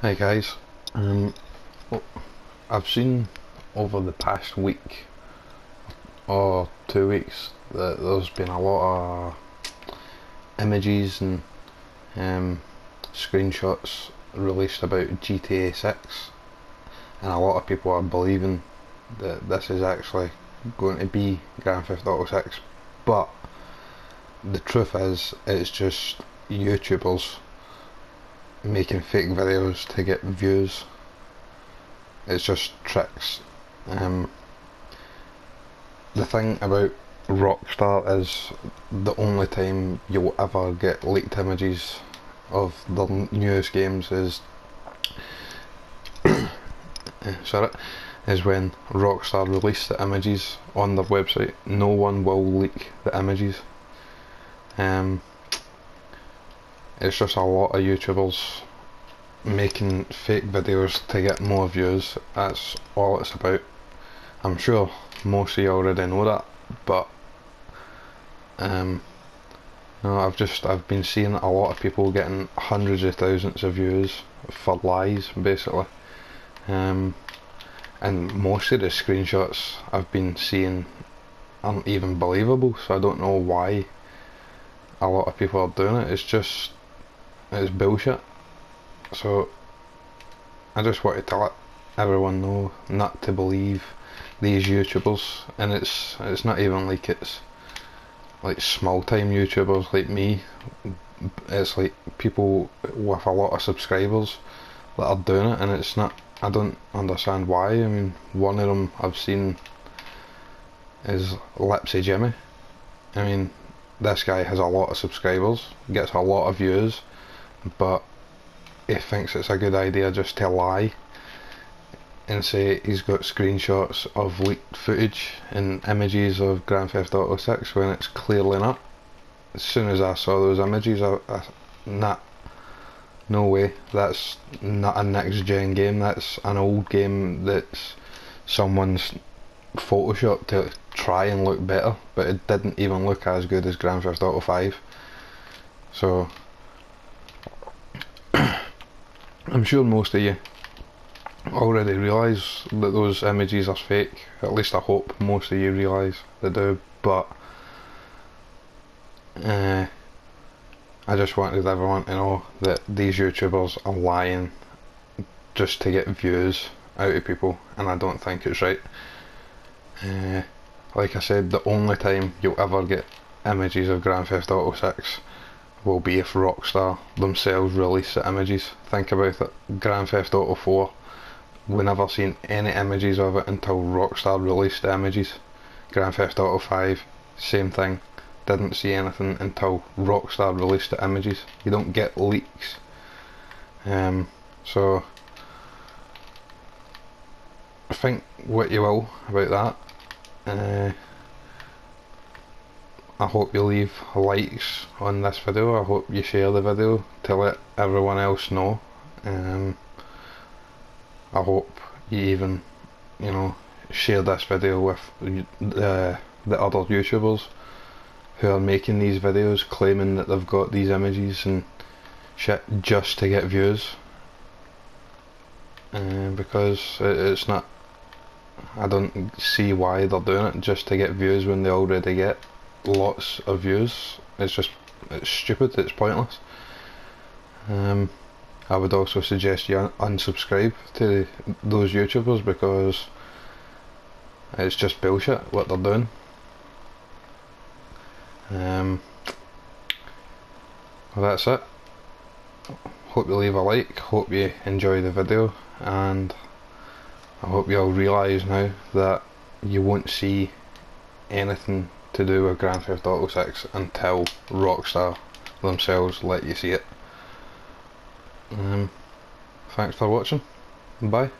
Hi guys, um, I've seen over the past week or two weeks that there's been a lot of images and um, screenshots released about GTA 6 and a lot of people are believing that this is actually going to be Grand Theft Auto 6 but the truth is it's just YouTubers making fake videos to get views it's just tricks um, the thing about Rockstar is the only time you'll ever get leaked images of the newest games is sorry is when Rockstar release the images on their website. No one will leak the images. Um, it's just a lot of YouTubers making fake videos to get more views. That's all it's about. I'm sure most of you already know that, but um, no, I've just I've been seeing a lot of people getting hundreds of thousands of views for lies, basically. Um, and most of the screenshots I've been seeing aren't even believable, so I don't know why a lot of people are doing it. It's just it's bullshit. So I just wanted to let everyone know not to believe these YouTubers, and it's it's not even like it's like small time YouTubers like me. It's like people with a lot of subscribers that are doing it, and it's not. I don't understand why. I mean, one of them I've seen is Lispy Jimmy. I mean, this guy has a lot of subscribers, gets a lot of views, but he thinks it's a good idea just to lie and say he's got screenshots of leaked footage and images of Grand Theft Auto 6 when it's clearly not. As soon as I saw those images, I, I nah, no way. That's not a next gen game. That's an old game that's someone's photoshopped to try and look better, but it didn't even look as good as Grand Theft Auto 5. So I'm sure most of you already realise that those images are fake. At least I hope most of you realise they do. But uh, I just wanted everyone to know that these YouTubers are lying just to get views out of people, and I don't think it's right. Uh, like I said, the only time you'll ever get images of Grand Theft Auto 6 will be if Rockstar themselves release the images. Think about it. Grand Theft Auto 4 we never seen any images of it until Rockstar released the images. Grand Theft Auto 5, same thing. Didn't see anything until Rockstar released the images. You don't get leaks. Um, so, think what you will about that. Uh, I hope you leave likes on this video. I hope you share the video to let everyone else know. Um, I hope you even, you know, share this video with the, the other YouTubers who are making these videos claiming that they've got these images and shit just to get views. Uh, because it, it's not, I don't see why they're doing it just to get views when they already get lots of views. It's just, it's stupid, it's pointless. Um, I would also suggest you un unsubscribe to those YouTubers because it's just bullshit what they're doing. Um, well that's it. Hope you leave a like, hope you enjoy the video and I hope you all realise now that you won't see anything to do with Grand Theft Auto 6 until Rockstar themselves let you see it. Um, thanks for watching. Bye.